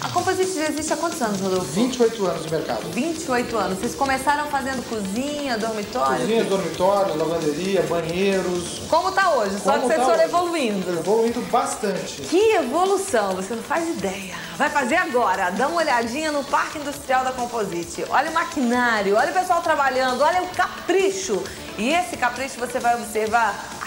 A Composite já existe há quantos anos, Rodolfo? 28 anos de mercado. 28 anos. Vocês começaram fazendo cozinha, dormitório? Cozinha, dormitórios, lavanderia, banheiros. Como tá hoje? Só Como que vocês tá foram evoluindo. Evoluindo bastante. Que evolução, você não faz ideia. Vai fazer agora. Dá uma olhadinha no Parque Industrial da Composite. Olha o maquinário, olha o pessoal trabalhando, olha o capricho. E esse capricho você vai observar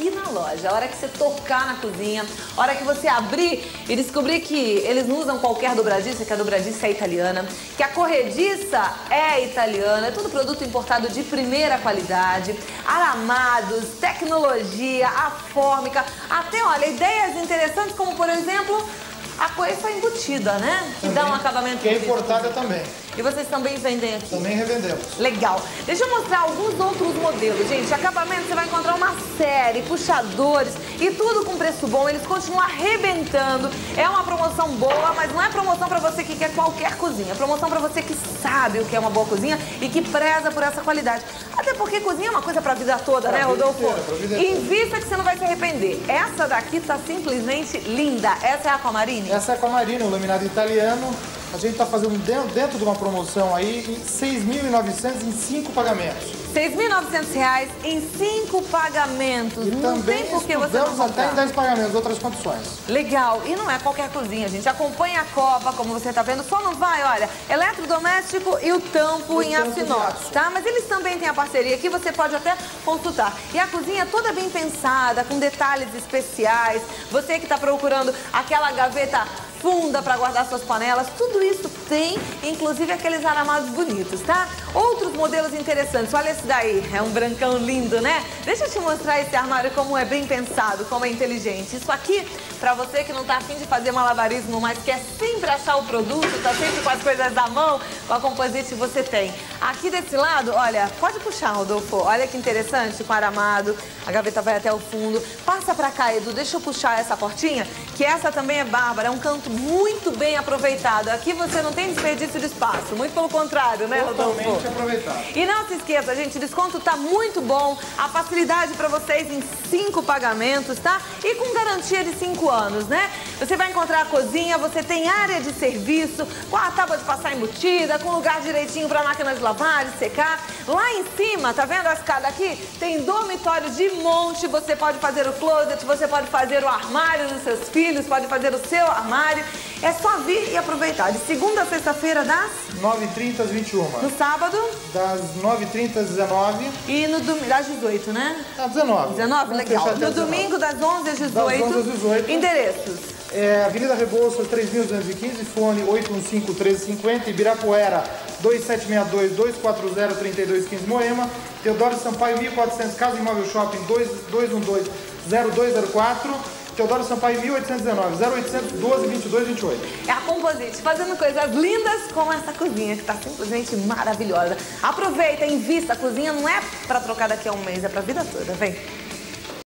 aqui na loja. A hora que você tocar na cozinha, a hora que você abrir e descobrir que eles não usam qualquer dobradiça, que a dobradiça é italiana, que a corrediça é italiana, é tudo produto importado de primeira qualidade, aramados, tecnologia, a fórmica, até, olha, ideias interessantes como, por exemplo, a coifa embutida, né? Que dá um acabamento Que é importada também. E vocês também vendem aqui? Também revendemos. Legal. Deixa eu mostrar alguns outros modelos, gente. Acabamento, você vai encontrar uma série, puxadores e tudo com preço bom. Eles continuam arrebentando. É uma promoção boa, mas não é promoção pra você que quer qualquer cozinha. É promoção pra você que sabe o que é uma boa cozinha e que preza por essa qualidade. Até porque cozinha é uma coisa pra vida toda, Pra né, vida Rodolfo? inteira. Invista que você não vai se arrepender. Essa daqui tá simplesmente linda. Essa é a Aquamarine? Essa é a Marina, o laminado italiano. A gente está fazendo dentro, dentro de uma promoção aí, em 6.900 em 5 pagamentos. 6.900 reais em cinco pagamentos. E não também tem por que você não até em 10 pagamentos, outras condições. Legal. E não é qualquer cozinha, gente. Acompanha a Copa, como você tá vendo. Só não vai, olha, eletrodoméstico e o tampo O em tampo aço inox, tá? Mas eles também têm a parceria aqui, você pode até consultar. E a cozinha toda bem pensada, com detalhes especiais. Você que tá procurando aquela gaveta funda para guardar suas panelas, tudo isso tem, inclusive aqueles aramados bonitos, tá? Outros modelos interessantes, olha esse daí, é um brancão lindo, né? Deixa eu te mostrar esse armário como é bem pensado, como é inteligente. Isso aqui, para você que não tá afim de fazer malabarismo, mas quer sempre achar o produto, tá sempre com as coisas na mão, com a Composite você tem. Aqui desse lado, olha, pode puxar, Rodolfo, olha que interessante, com aramado, a gaveta vai até o fundo. Passa pra cá, Edu, deixa eu puxar essa portinha, que essa também é bárbara, é um canto muito bem aproveitado. Aqui você não tem desperdício de espaço, muito pelo contrário, né, Rodolfo? Totalmente aproveitado. E não se esqueça, gente, o desconto tá muito bom, a facilidade para vocês em cinco pagamentos, tá? E com garantia de cinco anos, né? Você vai encontrar a cozinha, você tem área de serviço, com a tábua de passar embutida, com lugar direitinho para máquina de lavar, de secar. Lá em cima, tá vendo a escada aqui? Tem dormitório de monte, você pode fazer o closet, você pode fazer o armário dos seus filhos, pode fazer o seu armário. É só vir e aproveitar. De segunda a sexta-feira, das 9h30 às 21 no sábado Das 9h30 às 19 e no domingo, das 18, né? às 19 19, Vamos legal. No 19. domingo, das 11 às 18. Das 11 às 18. Endereços. É, Avenida Rebouças, 3.215, fone 815-1350, Ibirapuera, 2762-240-3215, Moema, Teodoro Sampaio, 1400, Casa Imóvel Shopping, 212-0204, Teodoro Sampaio, 1819, 0800 12 22 28. É a Composite, fazendo coisas lindas como essa cozinha, que está simplesmente maravilhosa. Aproveita, invista. A cozinha não é para trocar daqui a um mês, é para a vida toda. Vem.